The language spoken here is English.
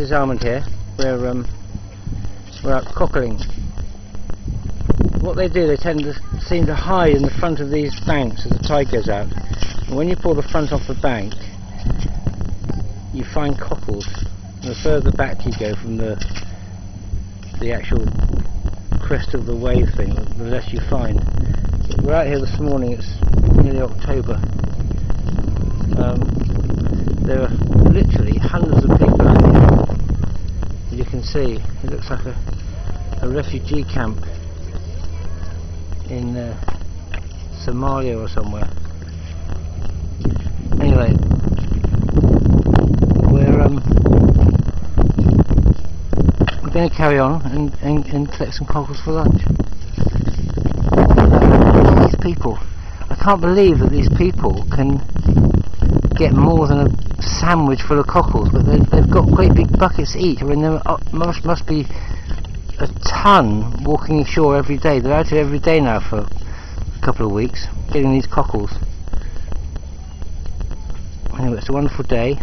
This is Almond here. We're um, we're out cockling. What they do, they tend to seem to hide in the front of these banks as the tide goes out. And when you pull the front off the bank, you find cockles. And the further back you go from the the actual crest of the wave thing, the less you find. But we're out here this morning. It's nearly October. Um, there are literally hundreds of people out here. As you can see, it looks like a, a refugee camp in uh, Somalia or somewhere. Anyway, we're um, we're going to carry on and, and, and collect some cockles for lunch. These people. I can't believe that these people can get more than a sandwich full of cockles, but they've, got great big buckets each. I mean, there must must be a ton walking ashore every day. They're out here every day now for a couple of weeks, getting these cockles. Anyway, it's a wonderful day.